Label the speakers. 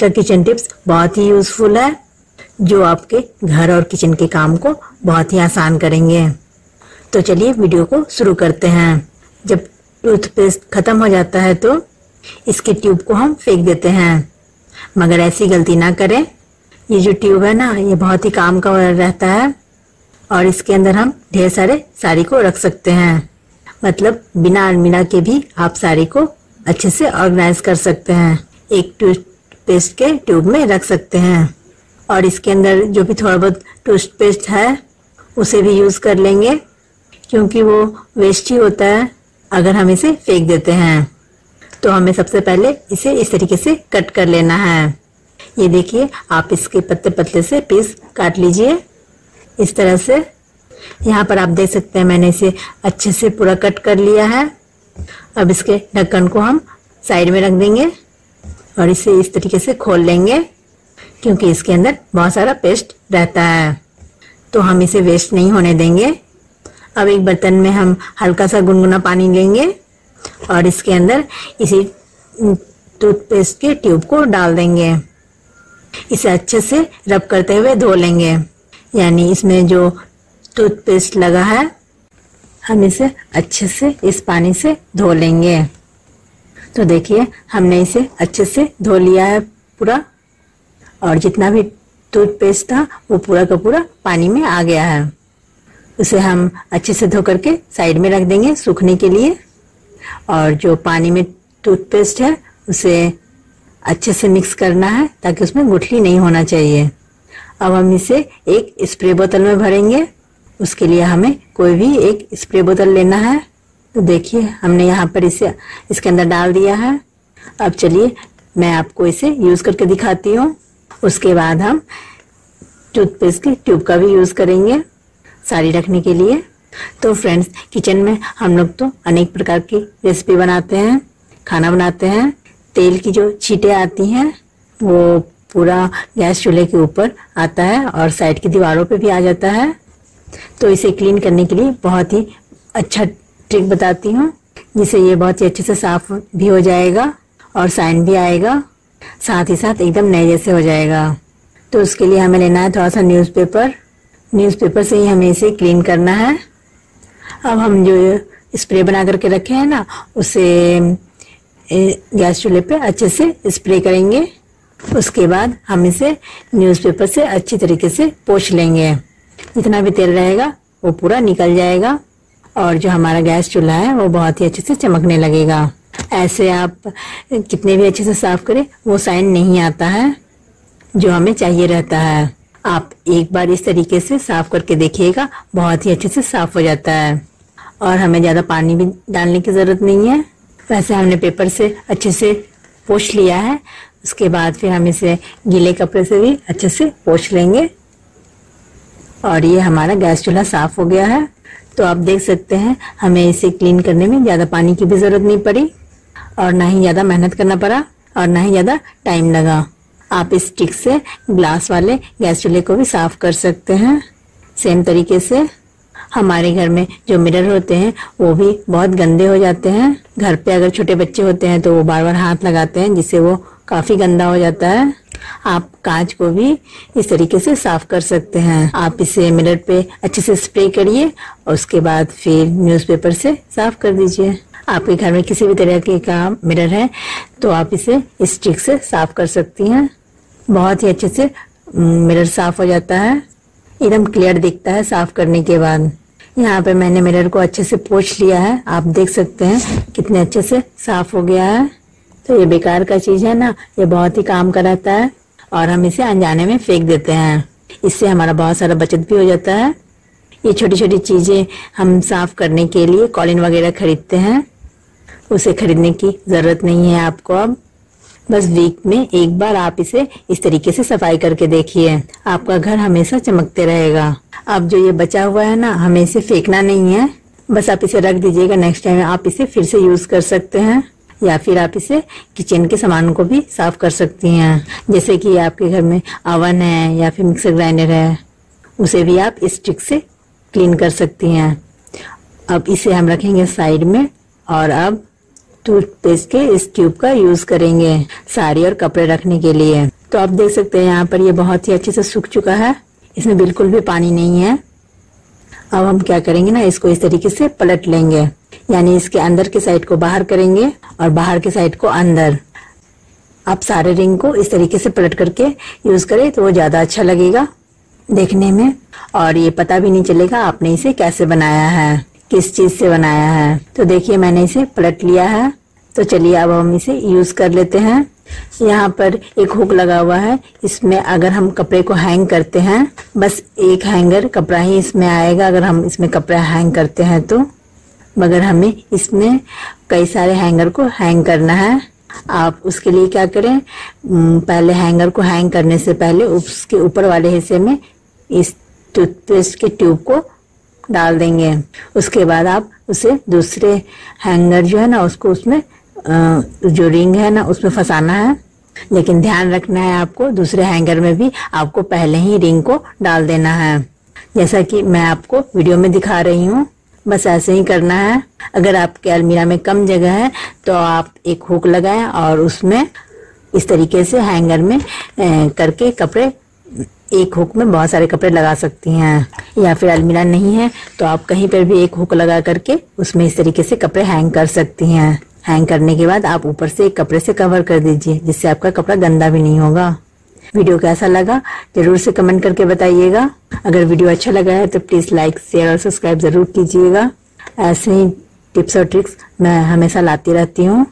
Speaker 1: का kitchen tips बहुत ही useful है, जो आपके घर और किचन के काम को बहुत ही आसान करेंगे। तो चलिए वीडियो को शुरू करते हैं। जब टूथपेस्ट खत्म हो जाता है तो इसके ट्यूब को हम फेंक देते हैं। मगर ऐसी गलती ना करें। ये जो ट्यूब है ना, ये बहुत ही काम का रहता है। और इसके अंदर हम ढेर सारे साड़ी को रख सकते हैं। मतलब बिना अलमीरा के भी आप साड़ी को अच्छे से ऑर्गेनाइज कर सकते हैं। एक टूथपेस्ट के ट्यूब में रख सकते हैं। और इसके अंदर जो भी थोड़ा बहुत टूथपेस्ट है, उसे भी यूज़ कर लेंगे, क्योंकि वो वेस्ट ही होता है, अगर हम इसे फेंक देते हैं। तो हमें सबसे पहले इसे इस तरीके से कट कर लेना है। ये देखिए, आप इसके पत्ते पतले से पीस काट लीजिए। इस तरह से। यहाँ पर आप देख सकते हैं, मैंने इसे अच्छे से पूरा कट कर लिया है। अब इसके ढक्कन को हम साइड में रख देंगे। और इसे इस तरीके से खोल लेंगे, क्योंकि इसके अंदर बहुत सारा पेस्ट रहता है। तो हम इसे वेस्ट नहीं होने देंगे। अब एक बर्तन में हम हल्का सा गुनगुना पानी लेंगे और इसके अंदर इसी टूथपेस्ट के ट्यूब को डाल देंगे। इसे अच्छे से रब करते हुए धो लेंगे। यानी इसमें जो टूथपेस्ट लगा है, हम इसे अच्छे से इस पानी से धो लेंगे। तो देखिए, हमने इसे अच्छे से धो लिया है पूरा। और जितना भी टूथपेस्ट था, वो पूरा का पूरा पानी में आ गया है। उसे हम अच्छे से धो करके साइड में रख देंगे सूखने के लिए। और जो पानी में टूथपेस्ट है, उसे अच्छे से मिक्स करना है, ताकि उसमें गुठली नहीं होना चाहिए। अब हम इसे एक स्प्रे बोतल में भरेंगे। उसके लिए हमें कोई भी एक स्प्रे बोतल लेना है। तो देखिए, हमने यहाँ पर इसे, इसके अंदर डाल दिया है। अब चलिए, मैं आपको इसे यूज़ करके दिखाती हूँ। उसके बाद हम टूथपेस्ट के ट्यूब का भी यूज़ करेंगे साड़ी रखने के लिए। तो फ्रेंड्स किचन में हम लोग तो अनेक प्रकार की रेसिपी बनाते हैं, खाना बनाते हैं। तेल की जो छीटें आती हैं, वो पूरा गैस चूल्हे के ऊपर आता है और साइड की दीवारों पे भी आ जाता है। तो इसे क्लीन करने के लिए बहुत ही अच्छा ट्रिक बताती हूँ, जिससे ये बहुत ही अच्छे से साफ़ भी हो जाएगा और साइन भी आएगा। साथ ही साथ एकदम नए जैसे हो जाएगा। तो उसके लिए हमें लेना है थोड़ा सा न्यूज़पेपर न्यूज़पेपर से ही हमें इसे क्लीन करना है। अब हम जो स्प्रे बना करके रखे हैं ना, उसे गैस चूल्हे पे अच्छे से स्प्रे करेंगे। उसके बाद हम इसे न्यूज़पेपर से अच्छी तरीके से पोछ लेंगे। जितना भी तेल रहेगा, वो पूरा निकल जाएगा। और जो हमारा गैस चूल्हा है, वो बहुत ही अच्छे से चमकने लगेगा। ऐसे आप कितने भी अच्छे से साफ़ करें, वो साइन नहीं आता है, जो हमें चाहिए रहता है। आप एक बार इस तरीके से साफ़ करके देखिएगा, बहुत ही अच्छे से साफ़ हो जाता है। और हमें ज़्यादा पानी भी डालने की ज़रूरत नहीं है। वैसे हमने पेपर से अच्छे से पोछ लिया है, उसके बाद फिर हम इसे गीले कपड़े से भी अच्छे से पोछ लेंगे। और ये हमारा गैस चूल्हा साफ़ हो गया है। तो आप देख सकते हैं, हमें इसे क्लीन करने में ज़्यादा पानी की भी ज़रूरत नहीं पड़ी और ना ही ज़्यादा मेहनत करना पड़ा और ना ही ज़्यादा टाइम लगा। आप इस स्टिक से ग्लास वाले गैस चूल्हे को भी साफ़ कर सकते हैं। सेम तरीके से हमारे घर में जो मिरर होते हैं, वो भी बहुत गंदे हो जाते हैं। घर पे अगर छोटे बच्चे होते हैं तो वो बार बार हाथ लगाते हैं, जिससे वो काफ़ी गंदा हो जाता है। आप कांच को भी इस तरीके से साफ़ कर सकते हैं। आप इसे मिरर पे अच्छे से स्प्रे करिए और उसके बाद फिर न्यूज़पेपर से साफ़ कर दीजिए। आपके घर में किसी भी तरह के का मिरर है तो आप इसे स्टिक से साफ़ कर सकती हैं। बहुत ही अच्छे से मिरर साफ़ हो जाता है। एकदम क्लियर दिखता है साफ़ करने के बाद। यहाँ पे मैंने मिरर को अच्छे से पोछ लिया है। आप देख सकते हैं कितने अच्छे से साफ़ हो गया है। तो ये बेकार का चीज़ है ना, ये बहुत ही काम कराता है, और हम इसे अनजाने में फेंक देते हैं। इससे हमारा बहुत सारा बचत भी हो जाता है। ये छोटी छोटी चीज़ें हम साफ़ करने के लिए कॉलिन वगैरह खरीदते हैं। उसे खरीदने की ज़रूरत नहीं है आपको अब। बस वीक में एक बार आप इसे इस तरीके से सफ़ाई करके देखिए। आपका घर हमेशा चमकते रहेगा। अब जो ये बचा हुआ है ना, हमें इसे फेंकना नहीं है। बस आप इसे रख दीजिएगा नेक्स्ट टाइम आप इसे फिर से यूज़ कर सकते हैं। या फिर आप इसे किचन के सामान को भी साफ़ कर सकती हैं। जैसे कि आपके घर में अवन है या फिर मिक्सर ग्राइंडर है, उसे भी आप इस ट्रिक से क्लीन कर सकती हैं। अब इसे हम रखेंगे साइड में और अब टूथपेस्ट के इस ट्यूब का यूज़ करेंगे साड़ी और कपड़े रखने के लिए। तो आप देख सकते हैं यहाँ पर ये बहुत ही अच्छे से सूख चुका है। इसमें बिल्कुल भी पानी नहीं है। अब हम क्या करेंगे ना, इसको इस तरीके से पलट लेंगे। यानी इसके अंदर के साइड को बाहर करेंगे और बाहर के साइड को अंदर। आप सारे रिंग को इस तरीके से पलट करके यूज़ करें तो वो ज़्यादा अच्छा लगेगा देखने में। और ये पता भी नहीं चलेगा आपने इसे कैसे बनाया है, किस चीज़ से बनाया है। तो देखिए मैंने इसे पलट लिया है। तो चलिए अब हम इसे यूज़ कर लेते हैं। यहाँ पर एक हुक लगा हुआ है। इसमें अगर हम कपड़े को हैंग करते हैं, बस एक हैंगर कपड़ा ही इसमें आएगा अगर हम इसमें कपड़ा हैंग करते हैं तो। मगर हमें इसमें कई सारे हैंगर को हैंग करना है। आप उसके लिए क्या करें? पहले हैंगर को हैंग करने से पहले उसके ऊपर वाले हिस्से में इस टूथपेस्ट के ट्यूब को डाल देंगे। उसके बाद आप उसे दूसरे हैंगर जो है ना, उसको उसमें जो रिंग है ना, उसमें फंसाना है। लेकिन ध्यान रखना है आपको, दूसरे हैंगर में भी आपको पहले ही रिंग को डाल देना है। जैसा कि मैं आपको वीडियो में दिखा रही हूँ। बस ऐसे ही करना है। अगर आपके अलमीरा में कम जगह है तो आप एक हुक लगाएँ और उसमें इस तरीके से हैंगर में करके कपड़े, एक हुक में बहुत सारे कपड़े लगा सकती हैं। या फिर अलमीरा नहीं है तो आप कहीं पर भी एक हुक लगा करके उसमें इस तरीके से कपड़े हैंग कर सकती हैं। हैंग करने के बाद आप ऊपर से एक कपड़े से कवर कर दीजिए, जिससे आपका कपड़ा गंदा भी नहीं होगा। वीडियो कैसा लगा, ज़रूर से कमेंट करके बताइएगा। अगर वीडियो अच्छा लगा है तो प्लीज़ लाइक शेयर और सब्सक्राइब ज़रूर कीजिएगा। ऐसे ही टिप्स और ट्रिक्स मैं हमेशा लाती रहती हूँ।